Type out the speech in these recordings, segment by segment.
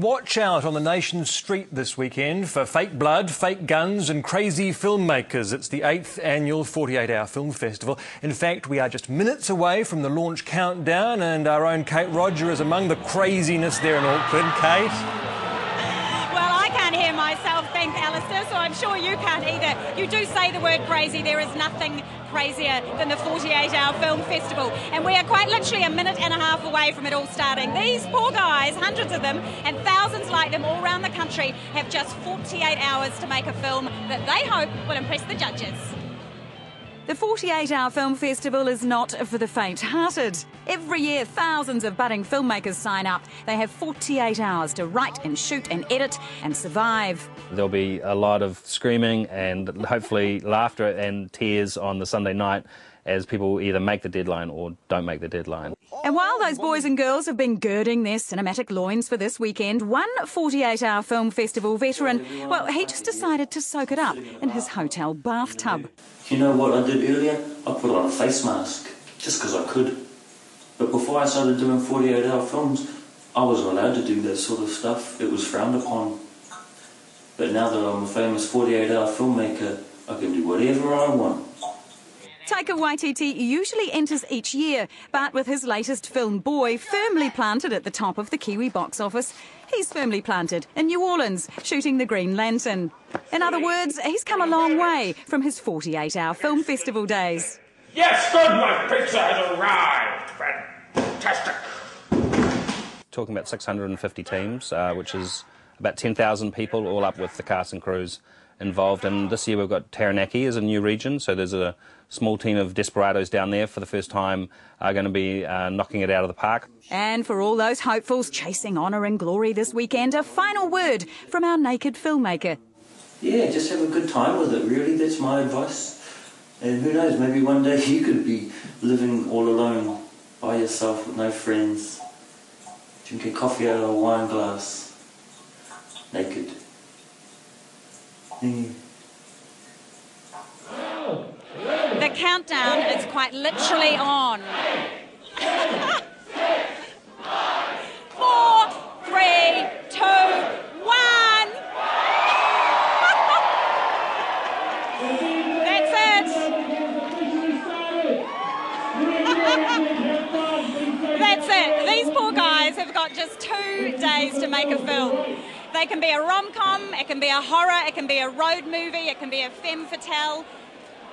Watch out on the nation's street this weekend for fake blood, fake guns, and crazy filmmakers. It's the eighth annual 48 Hour Film Festival. In fact, we are just minutes away from the launch countdown, and our own Kate Rodger is among the craziness there in Auckland. Kate? Thank Alistair, so I'm sure you can't either. You do say the word crazy, there is nothing crazier than the 48 Hour Film Festival. And we are quite literally a minute and a half away from it all starting. These poor guys, hundreds of them, and thousands like them all around the country, have just 48 hours to make a film that they hope will impress the judges. The 48 Hour Film Festival is not for the faint hearted. Every year, thousands of budding filmmakers sign up. They have 48 hours to write and shoot and edit and survive. There'll be a lot of screaming and hopefully laughter and tears on the Sunday night as people either make the deadline or don't make the deadline. And while those boys and girls have been girding their cinematic loins for this weekend, one 48 hour film festival veteran, well, he just decided to soak it up in his hotel bathtub. You know what I did earlier? I put on a face mask just because I could. But before I started doing 48 hour films, I wasn't allowed to do that sort of stuff. It was frowned upon. But now that I'm a famous 48 hour filmmaker, I can do whatever I want. Taika Waititi usually enters each year, but with his latest film Boy firmly planted at the top of the Kiwi box office, he's firmly planted in New Orleans, shooting The Green Lantern. In other words, he's come a long way from his 48 hour film festival days. Yes, good, my pizza has arrived. Fantastic. Talking about 650 teams, uh, which is about 10,000 people, all up with the cast and crews involved. And this year we've got Taranaki as a new region, so there's a small team of desperados down there for the first time are going to be uh, knocking it out of the park. And for all those hopefuls chasing honour and glory this weekend, a final word from our naked filmmaker. Yeah, just have a good time with it, really. That's my advice. And who knows, maybe one day you could be living all alone by yourself with no friends, drinking coffee out of a wine glass, naked. The countdown is quite literally on. Four, three, two, one. That's it. That's it. These poor guys have got just two days to make a film. They can be a rom-com, it can be a horror, it can be a road movie, it can be a femme fatale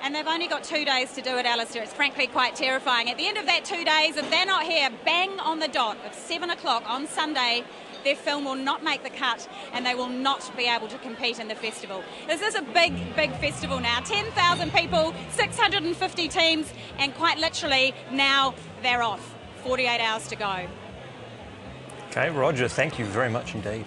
and they've only got two days to do it, Alistair. It's frankly quite terrifying. At the end of that two days, if they're not here, bang on the dot at seven o'clock on Sunday, their film will not make the cut and they will not be able to compete in the festival. This is a big, big festival now. 10,000 people, 650 teams, and quite literally now they're off. 48 hours to go. Okay, Rodger, thank you very much indeed.